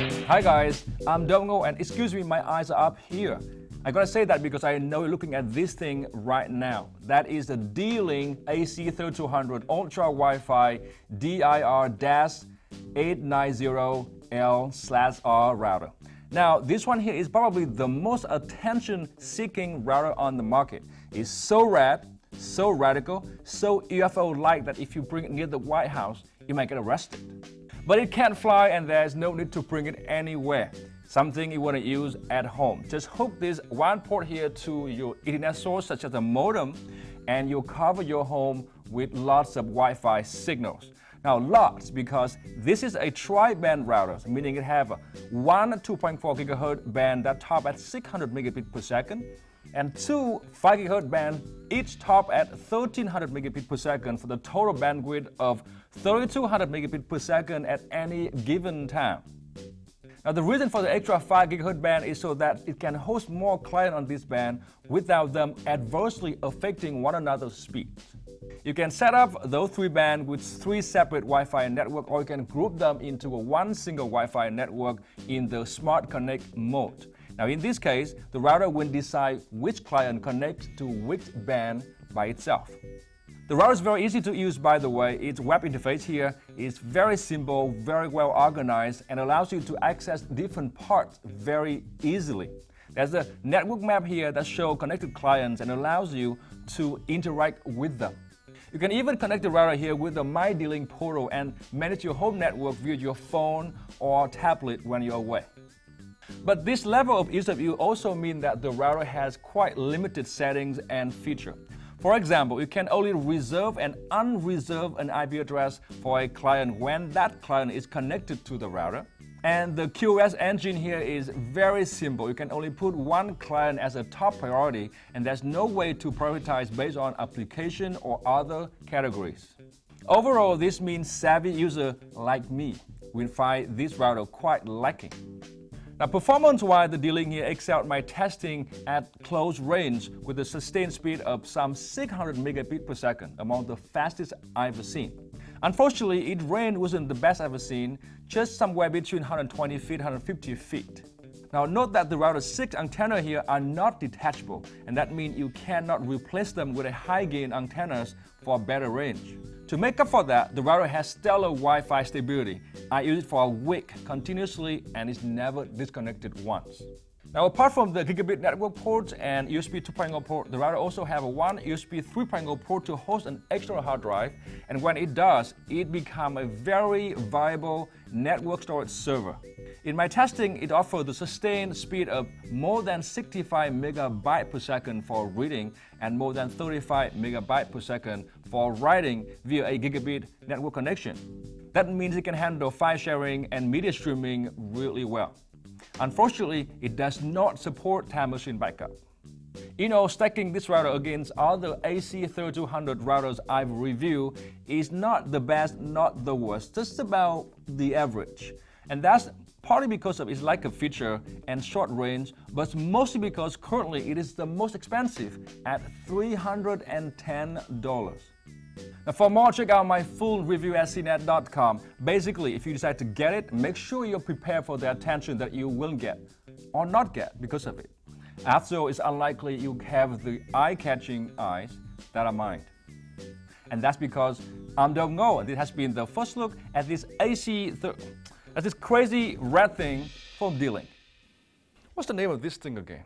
Hi guys, I'm Dong Ngo and excuse me, my eyes are up here. I gotta say that because I know you're looking at this thing right now. That is the D-Link AC3200 Ultra Wi-Fi DIR-890L/R router. Now, this one here is probably the most attention-seeking router on the market. It's so rad, so radical, so UFO-like that if you bring it near the White House, you might get arrested. But it can't fly and there's no need to bring it anywhere. Something you want to use at home. Just hook this one port here to your internet source such as a modem and you'll cover your home with lots of Wi-Fi signals. Now lots because this is a tri-band router, meaning it have one 2.4 gigahertz band that top at 600 megabit per second and two 5 GHz band each top at 1300 megabit per second for the total bandwidth of 3200 megabit per second at any given time. Now the reason for the extra 5 GHz band is so that it can host more clients on this band without them adversely affecting one another's speed. You can set up those three bands with three separate Wi-Fi network or you can group them into a one single Wi-Fi network in the Smart Connect mode. Now in this case, the router will decide which client connects to which band by itself. The router is very easy to use by the way. Its web interface here is very simple, very well organized, and allows you to access different parts very easily. There's a network map here that shows connected clients and allows you to interact with them. You can even connect the router here with the My D-Link portal and manage your home network via your phone or tablet when you're away. But this level of ease of use also means that the router has quite limited settings and feature. For example, you can only reserve and unreserve an IP address for a client when that client is connected to the router. And the QoS engine here is very simple. You can only put one client as a top priority, and there's no way to prioritize based on application or other categories. Overall, this means savvy user like me will find this router quite lacking. Now performance-wise, the D-Link here excelled my testing at close range with a sustained speed of some 600 megabit per second, among the fastest I've ever seen. Unfortunately, it range wasn't the best I've ever seen, just somewhere between 120 feet 150 feet. Now note that the router's six antennas here are not detachable, and that means you cannot replace them with a high gain antennas for better range. To make up for that, the router has stellar Wi-Fi stability. I use it for a week continuously and it's never disconnected once. Now apart from the gigabit network port and USB 2.0 port, the router also have one USB 3.0 port to host an external hard drive and when it does, it becomes a very viable network storage server. In my testing, it offered the sustained speed of more than 65 megabyte per second for reading and more than 35 megabyte per second for writing via a gigabit network connection. That means it can handle file sharing and media streaming really well. Unfortunately, it does not support time machine backup. You know, stacking this router against other AC3200 routers I've reviewed is not the best, not the worst, just about the average. And that's partly because of its lack of feature and short range, but mostly because currently it is the most expensive at $310. Now for more, check out my full review at cnet.com. Basically, if you decide to get it, make sure you're prepared for the attention that you will get or not get because of it. After all, it's unlikely you have the eye-catching eyes that are mine. And that's because I'm Dong Ngo, and this has been the first look at this AC, at this crazy red thing from D-Link. What's the name of this thing again?